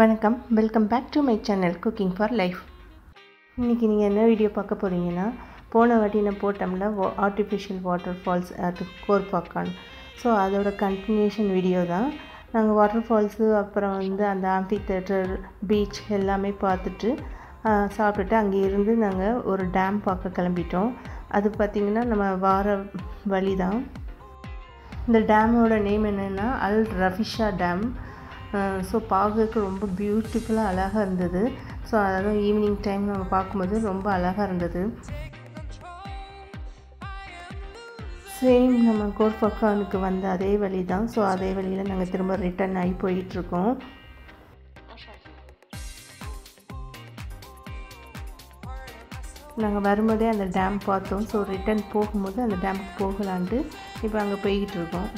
வணக்கம். Welcome back to my channel cooking for life இன்றைக்கி நீங்கள் என்ன வீடியோ பார்க்க போகிறீங்கன்னா போன வாட்டி நான் போட்டோம்ல artificial water falls at Khor Fakkan so அதோட கண்டினியூஷன் வீடியோ தான். நாங்கள் வாட்டர் ஃபால்ஸு அப்புறம் வந்து அந்த ஆம்பி தேட்டர் பீச் எல்லாமே பார்த்துட்டு சாப்பிட்டுட்டு அங்கே இருந்து நாங்கள் ஒரு டேம் பார்க்க கிளம்பிட்டோம். அது பார்த்திங்கன்னா நம்ம வார வழி தான் இந்த டேமோட நேம் என்னென்னா அல் ரஃபிஷா டேம் ஸோ பார்க்கறதுக்கு ரொம்ப பியூட்டிஃபுல்லாக அழகாக இருந்தது. ஸோ அதெல்லாம் ஈவினிங் டைம் நம்ம பார்க்கும்போது ரொம்ப அழகாக இருந்தது. சேம் நம்ம கோர்பக்கானுக்கு வந்த அதே வழி தான் ஸோ அதே வழியில் நாங்கள் திரும்ப ரிட்டர்ன் ஆகி போயிட்டுருக்கோம். நாங்கள் வரும்போதே அந்த டேம் பார்த்தோம். ஸோ ரிட்டர்ன் போகும்போது அந்த டேமுக்கு போகலான்ட்டு இப்போ அங்கே போய்கிட்டு இருக்கோம்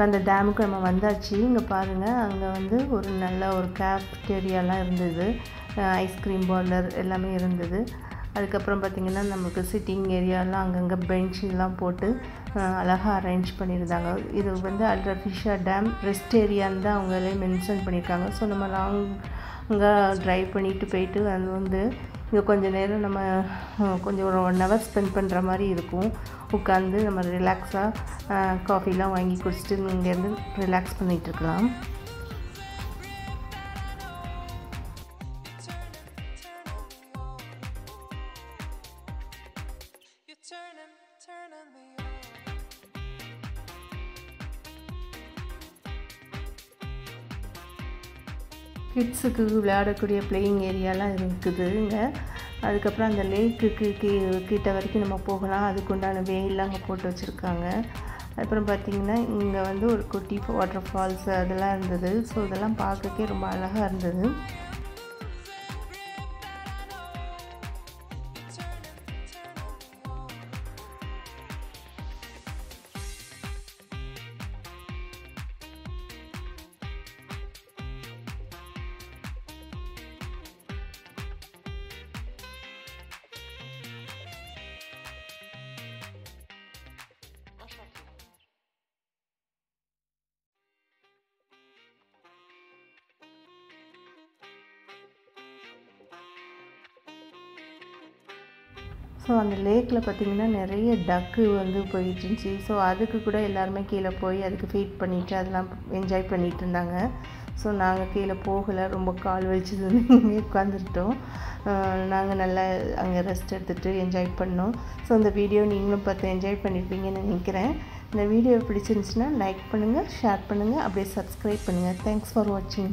இப்போ அந்த டேமுக்கு நம்ம வந்தாச்சு. இங்கே பாருங்கள் அங்கே வந்து ஒரு நல்ல ஒரு கேஃப்டேரியாலாம் இருந்தது. ஐஸ்கிரீம் பார்லர் எல்லாமே இருந்தது. அதுக்கப்புறம் பார்த்திங்கன்னா நமக்கு சிட்டிங் ஏரியாலாம் அங்கங்கே பெஞ்செலாம் போட்டு அழகாக அரேஞ்ச் பண்ணியிருந்தாங்க. இது வந்து அல்ரஃபிஷா டேம் ரெஸ்ட் ஏரியான்னு தான் அவங்களே மென்ஷன் பண்ணியிருக்காங்க. ஸோ நம்ம லாங் அங்கே ட்ரைவ் பண்ணிட்டு போயிட்டு அது வந்து இங்கே கொஞ்சம் நேரம் நம்ம கொஞ்சம் ஒரு ஒன் ஹவர் ஸ்பெண்ட் பண்ணுற மாதிரி இருக்கும். உட்காந்து நம்ம ரிலாக்ஸாக காஃபிலாம் வாங்கி குடிச்சிட்டு இங்கேருந்து ரிலாக்ஸ் பண்ணிகிட்டு இருக்கலாம். கிட்ஸுக்கு விளையாடக்கூடிய பிளேயிங் ஏரியாலாம் இருக்குது இங்கே அதுக்கப்புறம் அந்த லேக்குக்கு கீ கிட்ட வரைக்கும் நம்ம போகலாம். அதுக்கு உண்டான அங்கே போட்டு வச்சுருக்காங்க. அப்புறம் பார்த்திங்கன்னா இங்கே வந்து ஒரு குட்டி வாட்டர் ஃபால்ஸ் அதெல்லாம் இருந்தது. ஸோ இதெல்லாம் பார்க்கறக்கே ரொம்ப அழகாக இருந்தது. ஸோ அந்த லேக்கில் பார்த்திங்கன்னா நிறைய டக்கு வந்து போயிட்டுருந்துச்சு. ஸோ அதுக்கு கூட எல்லாருமே கீழே போய் அதுக்கு ஃபீட் பண்ணிவிட்டு அதெல்லாம் என்ஜாய் பண்ணிகிட்டு இருந்தாங்க. ஸோ நாங்கள் கீழே போகலை. ரொம்ப கால் வலிச்சது இங்கே உட்காந்துருட்டோம் நாங்கள் நல்லா அங்கே ரெஸ்ட் எடுத்துகிட்டு என்ஜாய் பண்ணோம். ஸோ இந்த வீடியோ நீங்களும் பார்த்து என்ஜாய் பண்ணியிருப்பீங்கன்னு நினைக்கிறேன். இந்த வீடியோ பிடிச்சிருந்துச்சுன்னா லைக் பண்ணுங்கள் ஷேர் பண்ணுங்கள் அப்படியே சப்ஸ்கிரைப் பண்ணுங்கள் தேங்க்ஸ் ஃபார் வாட்சிங்